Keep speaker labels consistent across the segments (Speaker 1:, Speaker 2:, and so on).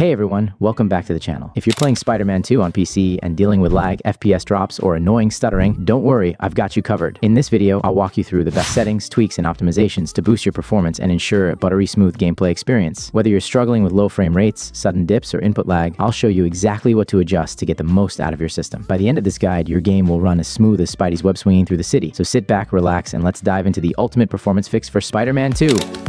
Speaker 1: Hey everyone, welcome back to the channel. If you're playing Spider-Man 2 on PC and dealing with lag, FPS drops, or annoying stuttering, don't worry, I've got you covered. In this video, I'll walk you through the best settings, tweaks, and optimizations to boost your performance and ensure a buttery smooth gameplay experience. Whether you're struggling with low frame rates, sudden dips, or input lag, I'll show you exactly what to adjust to get the most out of your system. By the end of this guide, your game will run as smooth as Spidey's web swinging through the city. So sit back, relax, and let's dive into the ultimate performance fix for Spider-Man 2.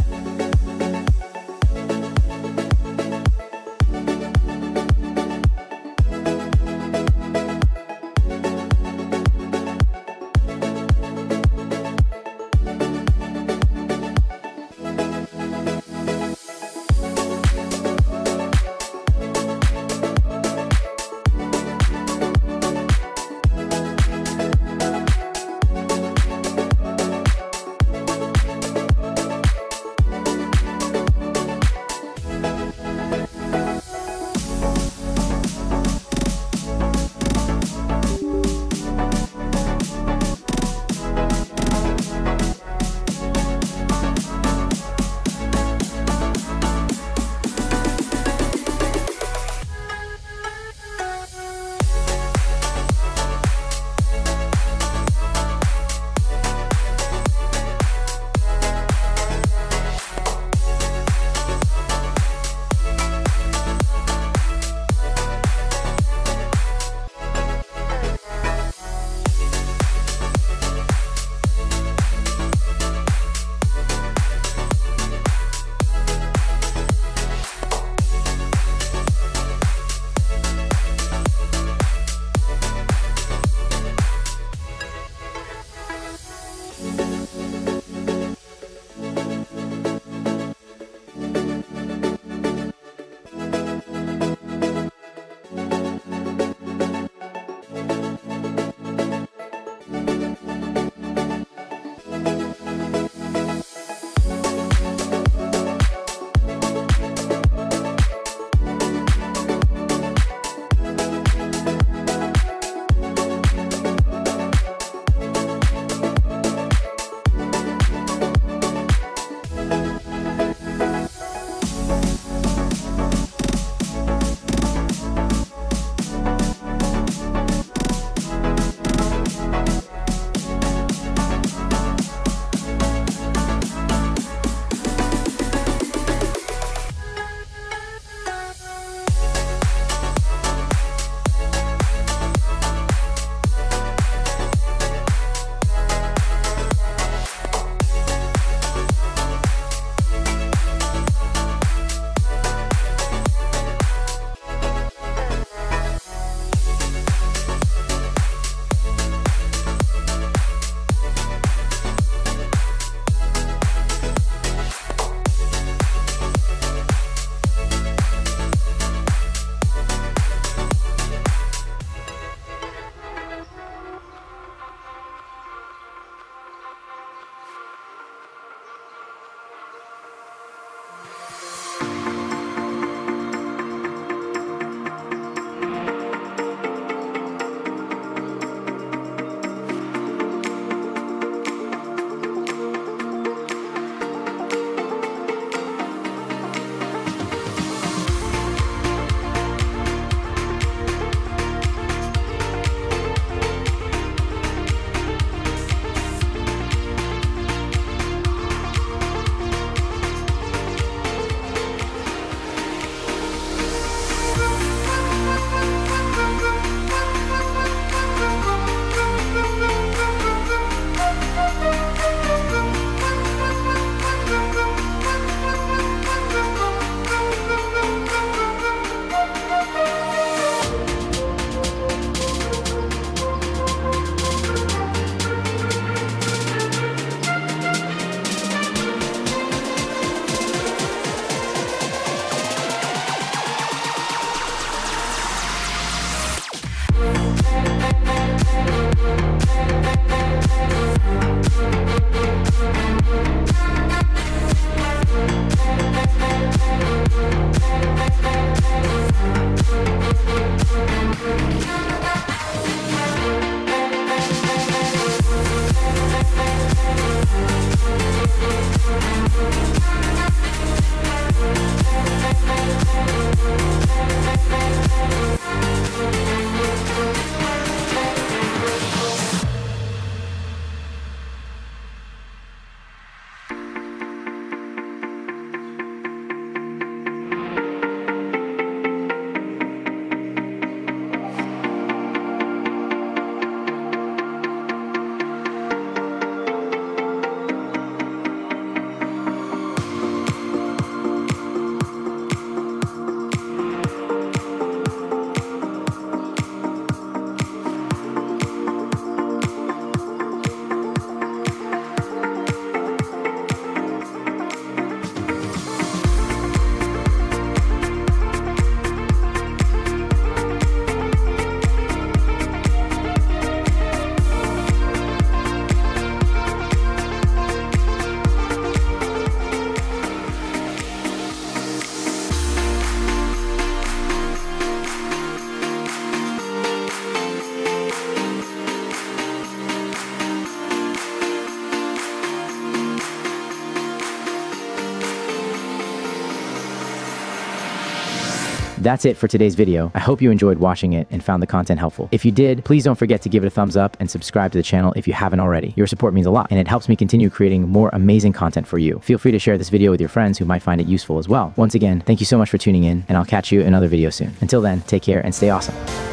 Speaker 1: That's it for today's video. I hope you enjoyed watching it and found the content helpful. If you did, please don't forget to give it a thumbs up and subscribe to the channel if you haven't already. Your support means a lot and it helps me continue creating more amazing content for you. Feel free to share this video with your friends who might find it useful as well. Once again, thank you so much for tuning in and I'll catch you in another video soon. Until then, take care and stay awesome.